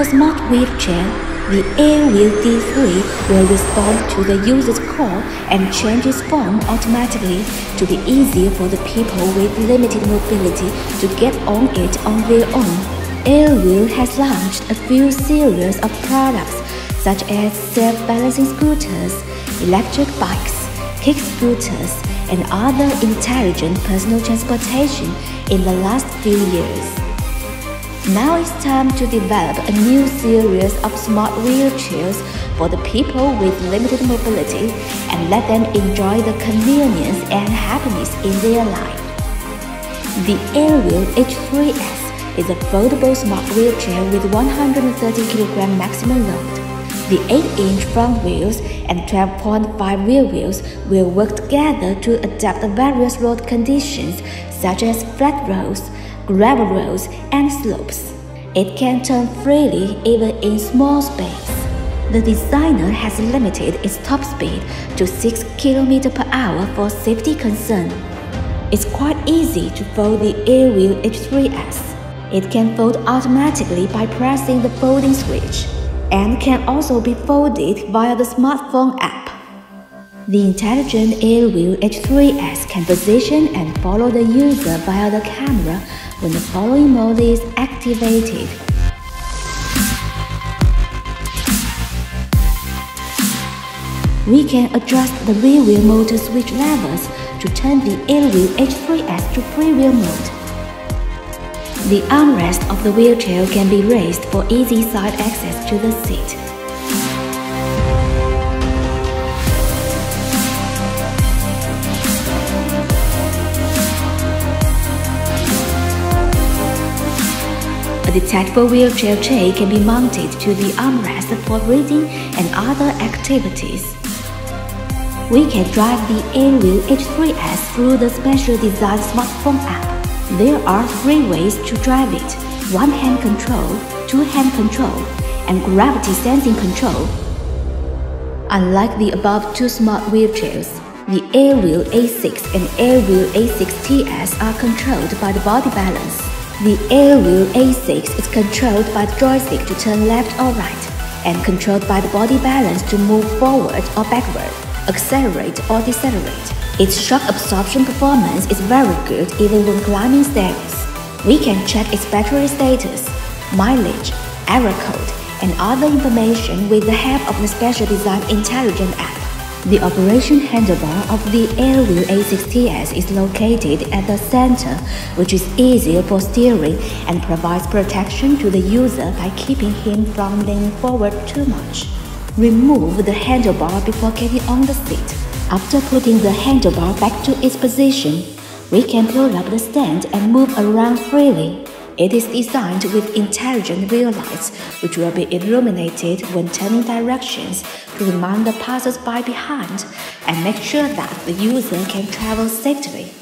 a smart wheelchair, the Airwheel D3 will respond to the user's call and change its form automatically to be easier for the people with limited mobility to get on it on their own. Airwheel has launched a few series of products such as self-balancing scooters, electric bikes, kick scooters, and other intelligent personal transportation in the last few years. Now it's time to develop a new series of smart wheelchairs for the people with limited mobility and let them enjoy the convenience and happiness in their life. The Airwheel H3S is a foldable smart wheelchair with 130 kg maximum load. The 8-inch front wheels and 12.5 rear wheels will work together to adapt various road conditions such as flat roads, gravel roads, and slopes. It can turn freely even in small space. The designer has limited its top speed to 6 km per hour for safety concern. It's quite easy to fold the Airwheel H3S. It can fold automatically by pressing the folding switch and can also be folded via the smartphone app. The intelligent Airwheel H3S can position and follow the user via the camera when the following mode is activated. We can adjust the rear wheel motor switch levers to turn the Airwheel H3S to freewheel mode. The armrest of the wheelchair can be raised for easy side access to the seat. Detachable wheelchair tray can be mounted to the armrest for reading and other activities. We can drive the Airwheel H3S through the special designed smartphone app. There are three ways to drive it, one-hand control, two-hand control, and gravity sensing control. Unlike the above two smart wheelchairs, the Airwheel A6 and Airwheel A6TS are controlled by the body balance. The Airwheel A6 is controlled by the joystick to turn left or right, and controlled by the body balance to move forward or backward, accelerate or decelerate. Its shock absorption performance is very good even when climbing stairs. We can check its battery status, mileage, error code, and other information with the help of the special designed intelligent app. The operation handlebar of the Airwheel A6TS is located at the center, which is easier for steering and provides protection to the user by keeping him from leaning forward too much. Remove the handlebar before getting on the seat. After putting the handlebar back to its position, we can pull up the stand and move around freely. It is designed with intelligent wheel lights, which will be illuminated when turning directions to remind the passers-by behind and make sure that the user can travel safely.